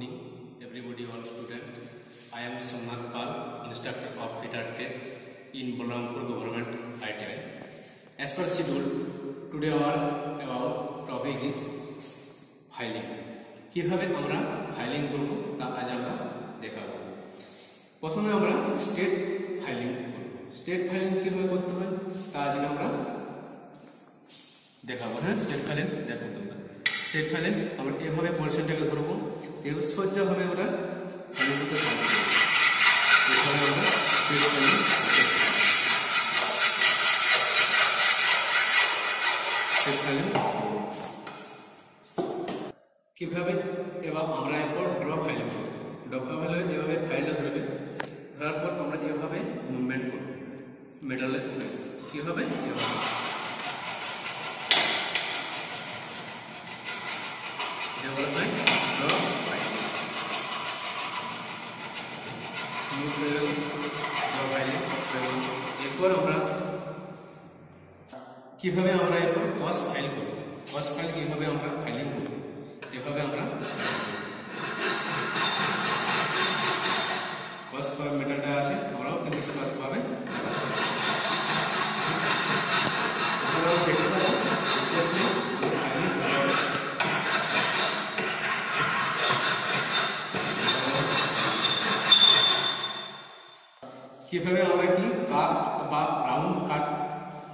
morning, everybody, all student. I am Somnath Pal, instructor of Fitter Tech in Balrampur Government ITI. As per schedule, today our about topic is filing. কীভাবে আমরা filing করব তা আজ আমরা দেখাবো প্রথমে আমরা স্টেট ফাইলিং করব স্টেট ফাইলিং কীভাবে করতে হয় তা আজকে আমরা দেখাবো হ্যাঁ স্টেট ফাইলিং দেখো স্টেট আমরা এভাবে পোর্শনটাকে ধরবো এভাবে সোজাভাবে ফাইলিং কীভাবে এবার আমরা এরপর ড্র ফাইল করব? ড্র ফাইলে এভাবে ফাইলটা ধরবে, ধরার পর আমরা এভাবে মুভমেন্ট করব। মেটালে কীভাবে এভাবে। এটা বলা হয় ড্র ফাইল স্মুথ হয়ে গেল ড্র ফাইলে এরপর আমরা কীভাবে আমরা এরপর কস ফাইল করব কীভাবে আমরা কি কাট বা রাউন্ড কাট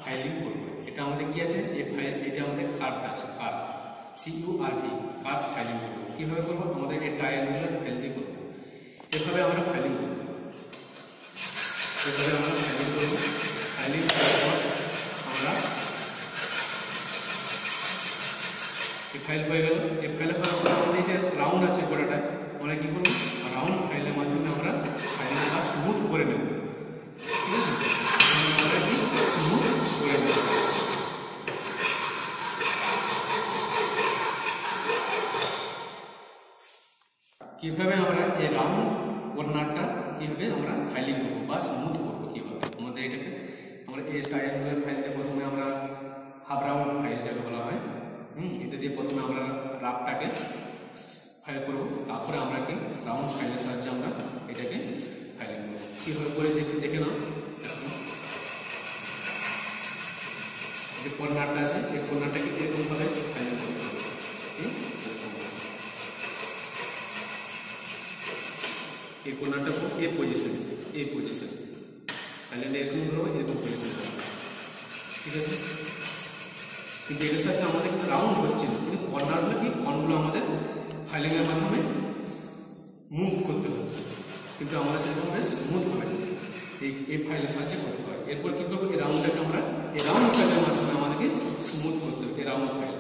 ফাইলিং করব? এটা আমাদের কি আছে? এই ফাইল, এটা আমাদের কার্ভ আছে curve C U R V curve filing করব। কীভাবে করব? আমাদের এই ট্রায়াঙ্গুলার দিয়ে করব। এভাবে আমরা ফাইলিং করব। এভাবে আমরা ফাইলিং করব। ফাইলিং করার পর আমরা এই ফাইল হয়ে গেল। এই ফাইলে আমাদের যে রাউন্ড আছে গোটাটা, আমরা কি করব? রাউন্ড ফাইলের মাধ্যমে কীভাবে আমরা এই রাউন্ড কর্নারটা কীভাবে আমরা ফাইলিং করব বা স্মুথ করব কীভাবে? আমাদের এটাকে আমরা এই ট্রায়াঙ্গুলার ফাইল দিয়ে প্রথমে আমরা হাফ রাউন্ড ফাইল যাকে বলা হয়, হুম, এটা দিয়ে প্রথমে আমরা রাফটাকে ফাইল করব। তারপরে আমরা কি রাউন্ড ফাইলের সাহায্যে আমরা এটাকে ফাইলিং করব। কীভাবে করে দেখে দেখে নাও। যে কর্নারটা আছে, এই কর্নারটাকে এরকমভাবে ফাইলিং করতে হবে ঠিক এই কোনাটা এ পজিশন এই পজিশন তাহলে এরকম ধরবো এরকম পজিশন ঠিক আছে? কিন্তু এটার সাথে আমাদের রাউন্ড হচ্ছে না। কিন্তু কর্নারগুলো কি? কর্নগুলো আমাদের ফাইলিংয়ের মাধ্যমে মুভ করতে হচ্ছে। কিন্তু আমাদের সেরকম বেশ স্মুথ হবে এই এই ফাইলের সাহায্যে করতে হয়। এরপর কি করব? এই রাউন্ডটাকে আমরা, এই রাউন্ড ফাইলের মাধ্যমে আমাদেরকে স্মুথ করতে হবে। এই রাউন্ড ফাইল